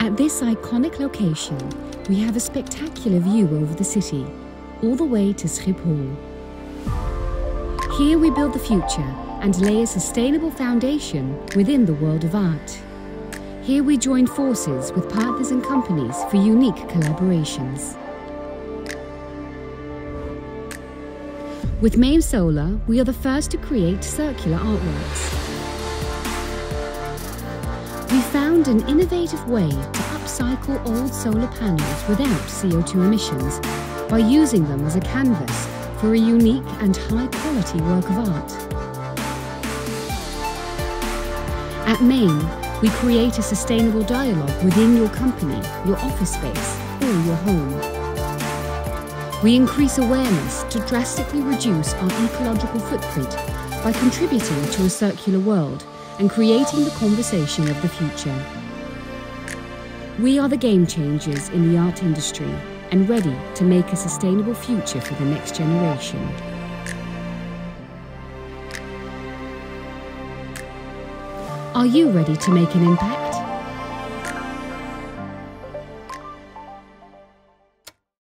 At this iconic location, we have a spectacular view over the city, all the way to Schiphol. Here we build the future and lay a sustainable foundation within the world of art. Here we join forces with partners and companies for unique collaborations. With MAIM Solar, we are the first to create circular artworks. An innovative way to upcycle old solar panels without CO2 emissions by using them as a canvas for a unique and high quality work of art. At MAIM, we create a sustainable dialogue within your company, your office space, or your home. We increase awareness to drastically reduce our ecological footprint by contributing to a circular world and creating the conversation of the future. We are the game changers in the art industry and ready to make a sustainable future for the next generation. Are you ready to make an impact?